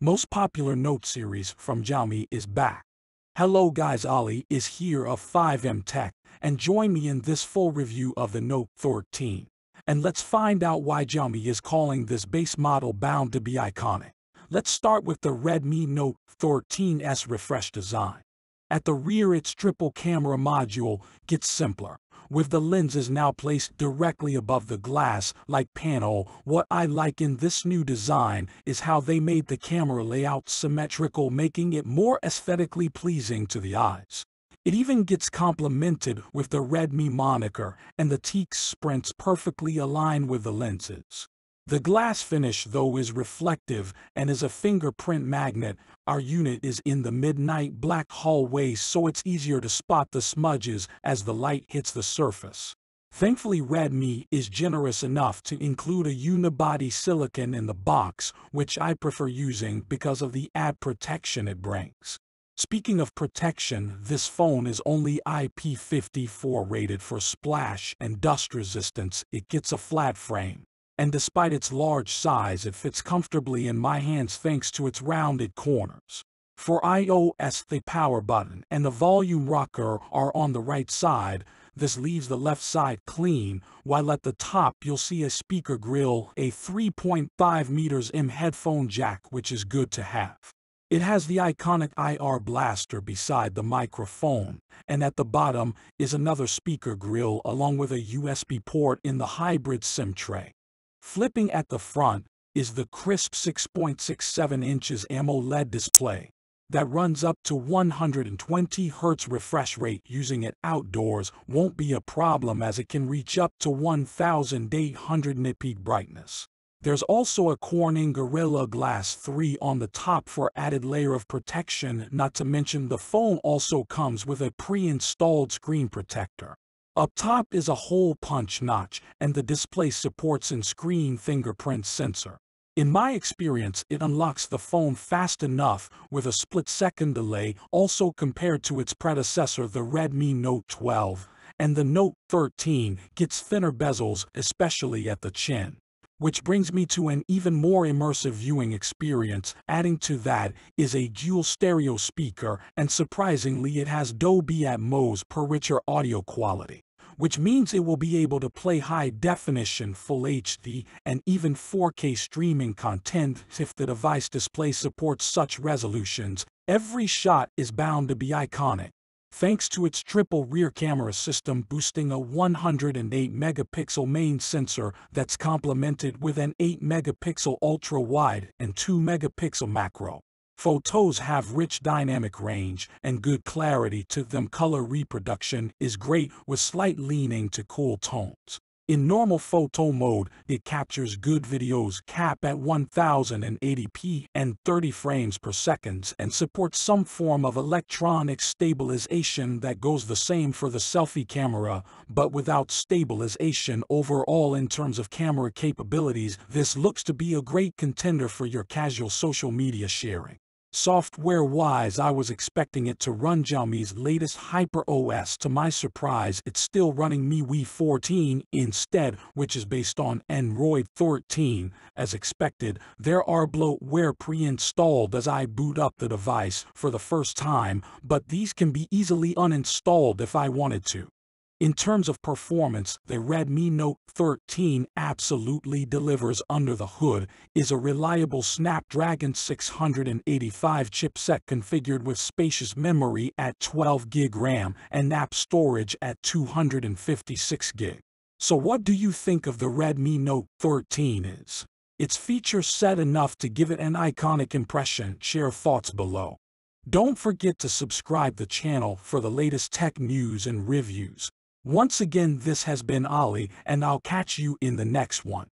most popular Note series from Xiaomi is back. Hello guys Ali is here of 5M Tech and join me in this full review of the Note 13. And let's find out why Xiaomi is calling this base model bound to be iconic. Let's start with the Redmi Note 13's refreshed design. At the rear its triple camera module gets simpler, with the lenses now placed directly above the glass like panel. What I like in this new design is how they made the camera layout symmetrical making it more aesthetically pleasing to the eyes. It even gets complemented with the Redmi moniker and the teak sprints perfectly align with the lenses. The glass finish though is reflective and is a fingerprint magnet. Our unit is in the midnight black hallway so it's easier to spot the smudges as the light hits the surface. Thankfully Redmi is generous enough to include a unibody silicon in the box, which I prefer using because of the add protection it brings. Speaking of protection, this phone is only IP54 rated for splash and dust resistance. It gets a flat frame and despite its large size it fits comfortably in my hands thanks to its rounded corners. For iOS the power button and the volume rocker are on the right side, this leaves the left side clean, while at the top you'll see a speaker grill, a 3.5 meters M headphone jack which is good to have. It has the iconic IR blaster beside the microphone, and at the bottom is another speaker grill along with a USB port in the hybrid SIM tray. Flipping at the front is the crisp 6.67 inches AMOLED display that runs up to 120 Hz refresh rate using it outdoors won't be a problem as it can reach up to 1800 nit peak brightness. There's also a Corning Gorilla Glass 3 on the top for added layer of protection, not to mention the phone also comes with a pre-installed screen protector. Up top is a hole punch notch and the display supports in-screen fingerprint sensor. In my experience, it unlocks the phone fast enough with a split-second delay also compared to its predecessor the Redmi Note 12, and the Note 13 gets thinner bezels especially at the chin. Which brings me to an even more immersive viewing experience. Adding to that is a dual stereo speaker and surprisingly it has Dolby Atmos per richer audio quality which means it will be able to play high definition Full HD and even 4K streaming content if the device display supports such resolutions. Every shot is bound to be iconic. Thanks to its triple rear camera system boosting a 108 megapixel main sensor that's complemented with an 8 megapixel ultra wide and 2 megapixel macro. Photos have rich dynamic range and good clarity to them. Color reproduction is great with slight leaning to cool tones. In normal photo mode, it captures good videos cap at 1080p and 30 frames per second and supports some form of electronic stabilization that goes the same for the selfie camera, but without stabilization overall in terms of camera capabilities, this looks to be a great contender for your casual social media sharing. Software-wise I was expecting it to run Xiaomi's latest HyperOS to my surprise it's still running MIUI 14 instead which is based on Android 13. As expected, there are bloatware pre-installed as I boot up the device for the first time, but these can be easily uninstalled if I wanted to. In terms of performance, the Redmi Note 13 absolutely delivers under the hood, is a reliable Snapdragon 685 chipset configured with spacious memory at 12GB RAM and app storage at 256GB. So what do you think of the Redmi Note 13 is? Its feature set enough to give it an iconic impression, share thoughts below. Don't forget to subscribe the channel for the latest tech news and reviews. Once again this has been Ali and I'll catch you in the next one.